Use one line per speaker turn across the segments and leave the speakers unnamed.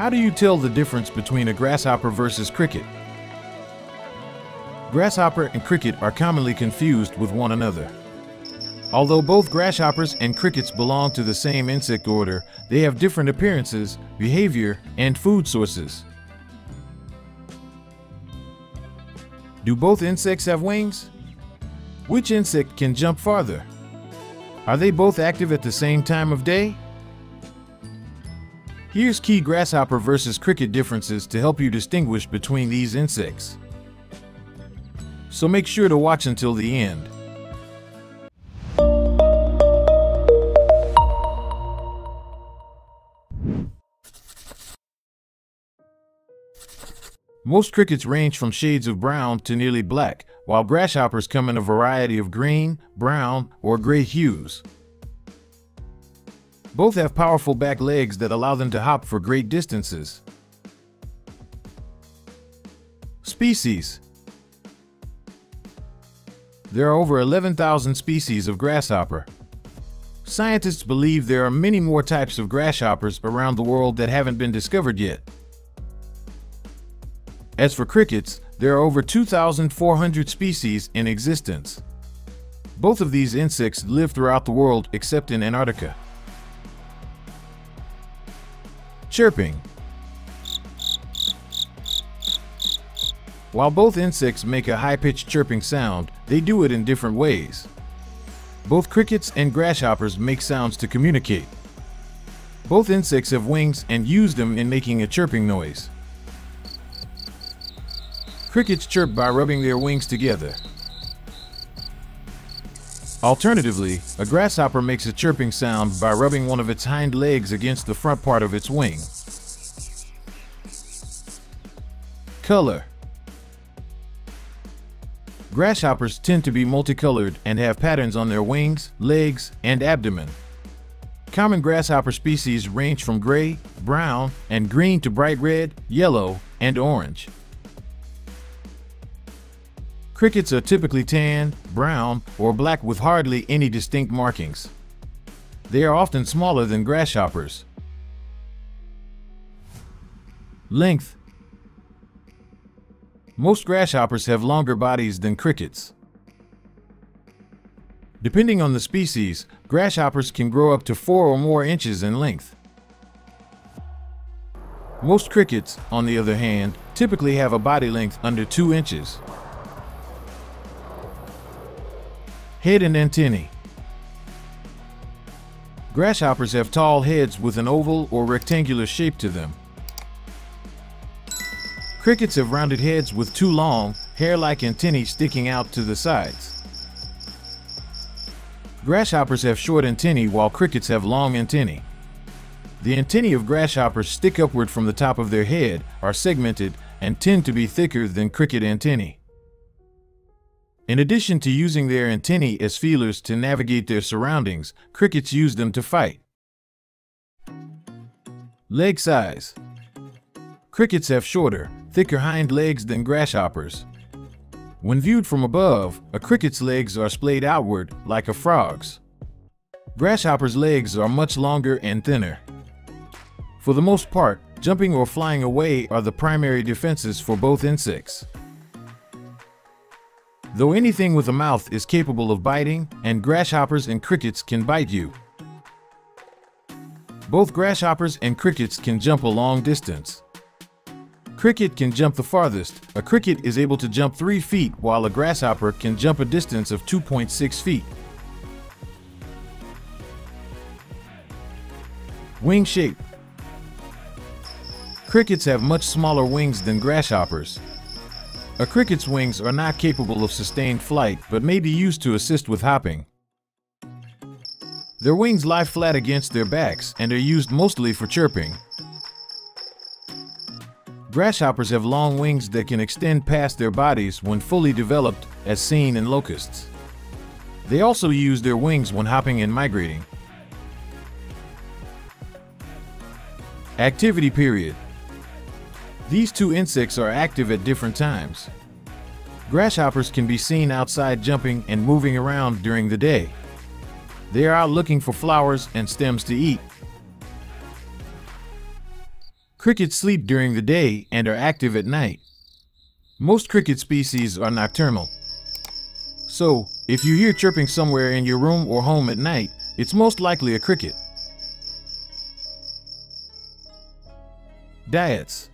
How do you tell the difference between a grasshopper versus cricket? Grasshopper and cricket are commonly confused with one another. Although both grasshoppers and crickets belong to the same insect order, they have different appearances, behavior, and food sources. Do both insects have wings? Which insect can jump farther? Are they both active at the same time of day? Here's key grasshopper versus cricket differences to help you distinguish between these insects. So make sure to watch until the end. Most crickets range from shades of brown to nearly black, while grasshoppers come in a variety of green, brown, or gray hues. Both have powerful back legs that allow them to hop for great distances. Species There are over 11,000 species of grasshopper. Scientists believe there are many more types of grasshoppers around the world that haven't been discovered yet. As for crickets, there are over 2,400 species in existence. Both of these insects live throughout the world except in Antarctica. Chirping While both insects make a high-pitched chirping sound, they do it in different ways. Both crickets and grasshoppers make sounds to communicate. Both insects have wings and use them in making a chirping noise. Crickets chirp by rubbing their wings together. Alternatively, a grasshopper makes a chirping sound by rubbing one of its hind legs against the front part of its wing. Color Grasshoppers tend to be multicolored and have patterns on their wings, legs, and abdomen. Common grasshopper species range from gray, brown, and green to bright red, yellow, and orange. Crickets are typically tan, brown, or black with hardly any distinct markings. They are often smaller than grasshoppers. Length Most grasshoppers have longer bodies than crickets. Depending on the species, grasshoppers can grow up to 4 or more inches in length. Most crickets, on the other hand, typically have a body length under 2 inches. Head and antennae. Grasshoppers have tall heads with an oval or rectangular shape to them. Crickets have rounded heads with two long, hair-like antennae sticking out to the sides. Grasshoppers have short antennae while crickets have long antennae. The antennae of grasshoppers stick upward from the top of their head, are segmented, and tend to be thicker than cricket antennae. In addition to using their antennae as feelers to navigate their surroundings, crickets use them to fight. Leg size. Crickets have shorter, thicker hind legs than grasshoppers. When viewed from above, a cricket's legs are splayed outward, like a frog's. Grasshoppers' legs are much longer and thinner. For the most part, jumping or flying away are the primary defenses for both insects. Though anything with a mouth is capable of biting, and grasshoppers and crickets can bite you. Both grasshoppers and crickets can jump a long distance. Cricket can jump the farthest. A cricket is able to jump 3 feet while a grasshopper can jump a distance of 2.6 feet. Wing shape. Crickets have much smaller wings than grasshoppers. A cricket's wings are not capable of sustained flight, but may be used to assist with hopping. Their wings lie flat against their backs and are used mostly for chirping. Grasshoppers have long wings that can extend past their bodies when fully developed, as seen in locusts. They also use their wings when hopping and migrating. Activity period these two insects are active at different times. Grasshoppers can be seen outside jumping and moving around during the day. They are out looking for flowers and stems to eat. Crickets sleep during the day and are active at night. Most cricket species are nocturnal. So, if you hear chirping somewhere in your room or home at night, it's most likely a cricket. Diets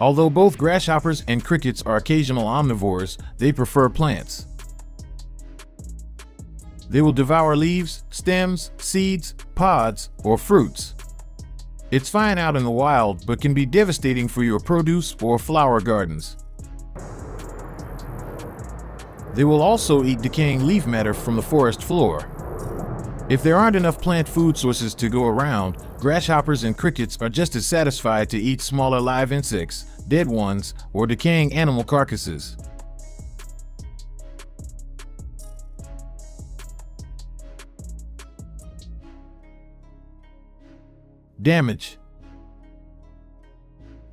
Although both grasshoppers and crickets are occasional omnivores, they prefer plants. They will devour leaves, stems, seeds, pods, or fruits. It's fine out in the wild, but can be devastating for your produce or flower gardens. They will also eat decaying leaf matter from the forest floor. If there aren't enough plant food sources to go around, grasshoppers and crickets are just as satisfied to eat smaller live insects, dead ones, or decaying animal carcasses. Damage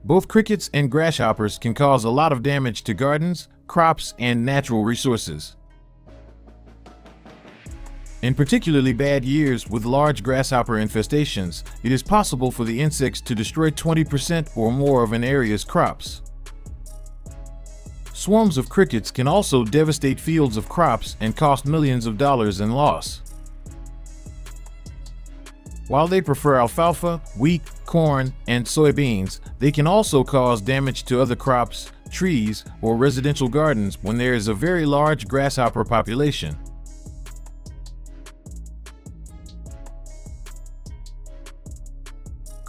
Both crickets and grasshoppers can cause a lot of damage to gardens, crops, and natural resources. In particularly bad years with large grasshopper infestations, it is possible for the insects to destroy 20% or more of an area's crops. Swarms of crickets can also devastate fields of crops and cost millions of dollars in loss. While they prefer alfalfa, wheat, corn, and soybeans, they can also cause damage to other crops, trees, or residential gardens when there is a very large grasshopper population.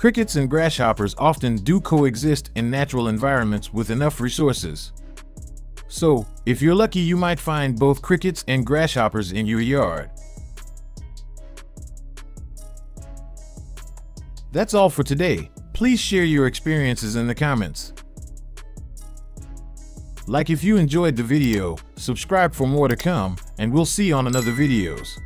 Crickets and grasshoppers often do coexist in natural environments with enough resources. So, if you're lucky you might find both crickets and grasshoppers in your yard. That's all for today. Please share your experiences in the comments. Like if you enjoyed the video, subscribe for more to come, and we'll see you on another videos.